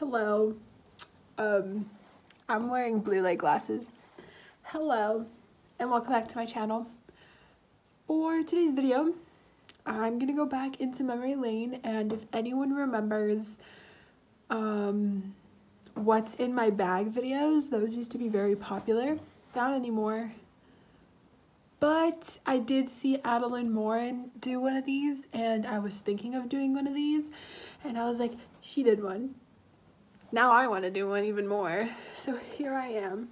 Hello. Um, I'm wearing blue light glasses. Hello, and welcome back to my channel. For today's video, I'm gonna go back into memory lane, and if anyone remembers, um, what's in my bag videos, those used to be very popular. Not anymore. But I did see Adelaine Morin do one of these, and I was thinking of doing one of these, and I was like, she did one. Now I want to do one even more. So here I am,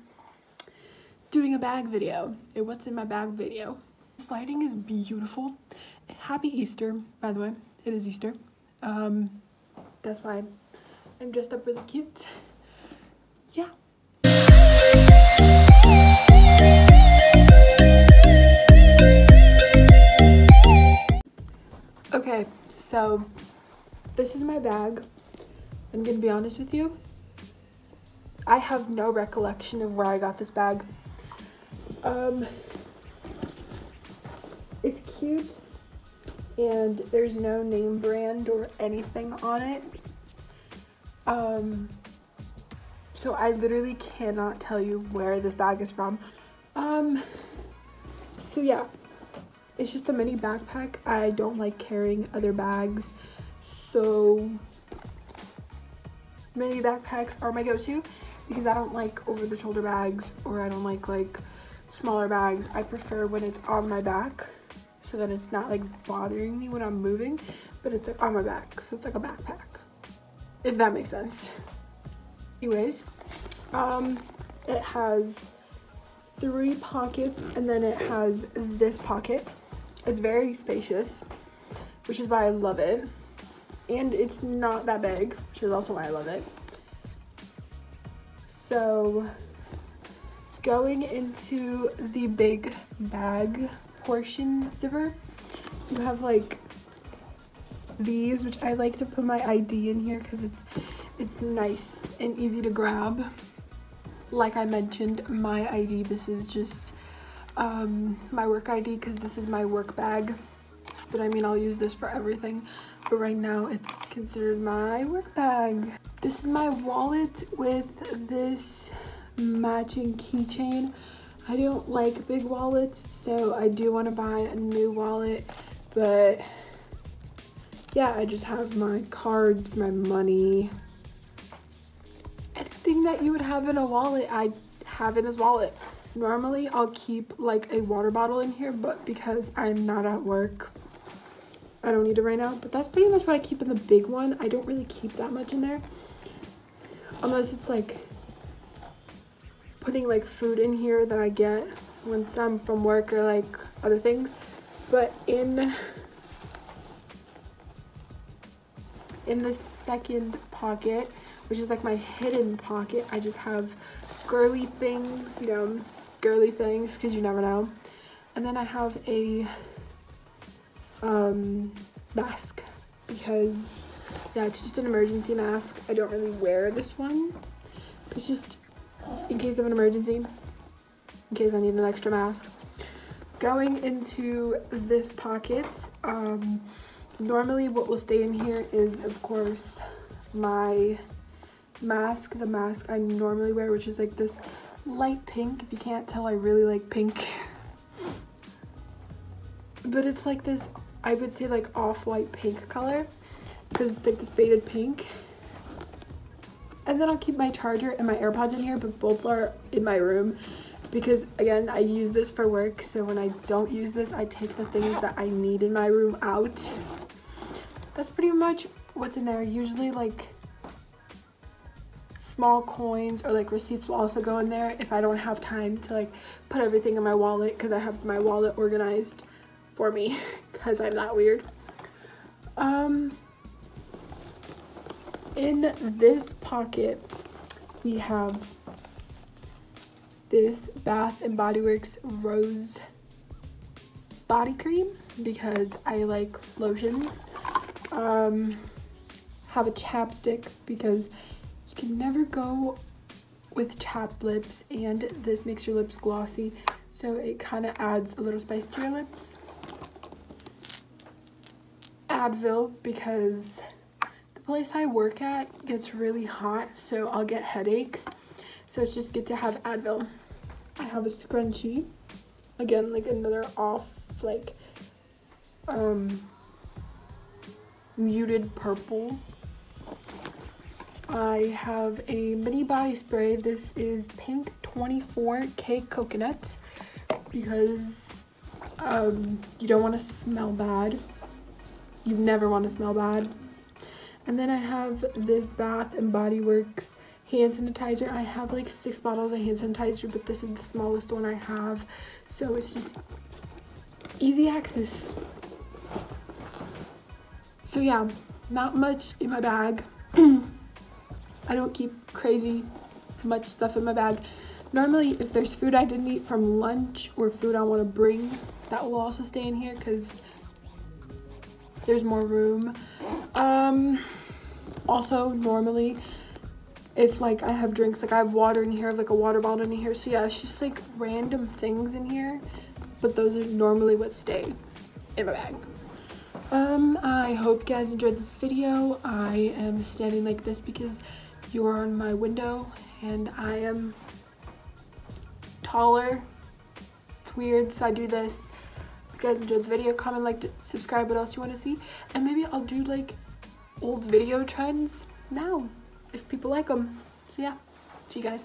doing a bag video, a what's in my bag video. This lighting is beautiful. Happy Easter, by the way. It is Easter. Um, that's why I'm dressed up really cute. Yeah. Okay, so this is my bag. I'm gonna be honest with you. I have no recollection of where I got this bag. Um, it's cute and there's no name brand or anything on it. Um, so I literally cannot tell you where this bag is from. Um, so yeah, it's just a mini backpack. I don't like carrying other bags, so mini backpacks are my go-to because I don't like over-the-shoulder bags or I don't like like smaller bags. I prefer when it's on my back so that it's not like bothering me when I'm moving, but it's like on my back, so it's like a backpack, if that makes sense. Anyways, um, it has three pockets and then it has this pocket it's very spacious, which is why I love it. And it's not that big, which is also why I love it. So going into the big bag portion zipper, you have like these, which I like to put my ID in here because it's it's nice and easy to grab. Like I mentioned, my ID, this is just um, my work ID because this is my work bag. But I mean, I'll use this for everything. But right now, it's considered my work bag. This is my wallet with this matching keychain. I don't like big wallets, so I do want to buy a new wallet. But yeah, I just have my cards, my money, anything that you would have in a wallet, I have in this wallet. Normally I'll keep like a water bottle in here, but because I'm not at work, I don't need it right now. But that's pretty much what I keep in the big one. I don't really keep that much in there. Unless it's like putting like food in here that I get once I'm from work or like other things. But in in the second pocket, which is like my hidden pocket, I just have girly things, you know, girly things because you never know. And then I have a um, mask because, yeah, it's just an emergency mask. I don't really wear this one. It's just in case of an emergency, in case I need an extra mask. Going into this pocket, um, normally what will stay in here is, of course, my mask, the mask I normally wear, which is like this light pink. If you can't tell, I really like pink. but it's like this, I would say like off-white pink color because it's like this faded pink. And then I'll keep my charger and my AirPods in here, but both are in my room because again, I use this for work. So when I don't use this, I take the things that I need in my room out. That's pretty much what's in there. Usually like small coins or like receipts will also go in there if I don't have time to like put everything in my wallet because I have my wallet organized for me because I'm that weird. Um, in this pocket, we have this Bath and Body Works Rose body cream because I like lotions. Um, have a chapstick because you can never go with chapped lips and this makes your lips glossy so it kind of adds a little spice to your lips. Advil because the place I work at gets really hot, so I'll get headaches. So it's just good to have Advil. I have a scrunchie. Again, like another off, like, um, muted purple. I have a mini body spray. This is Pink 24K Coconuts because um, you don't want to smell bad. You never want to smell bad. And then I have this Bath and Body Works hand sanitizer. I have like six bottles of hand sanitizer, but this is the smallest one I have. So it's just easy access. So yeah, not much in my bag. I don't keep crazy much stuff in my bag. Normally, if there's food I didn't eat from lunch or food I want to bring, that will also stay in here because there's more room. Um, also, normally, if like I have drinks, like I have water in here, like a water bottle in here. So yeah, it's just like random things in here, but those are normally what stay in my bag. Um, I hope you guys enjoyed the video. I am standing like this because you are on my window and I am taller. It's weird, so I do this. You guys enjoyed the video, comment, like, subscribe what else you want to see. And maybe I'll do like old video trends now if people like them. So yeah, see you guys.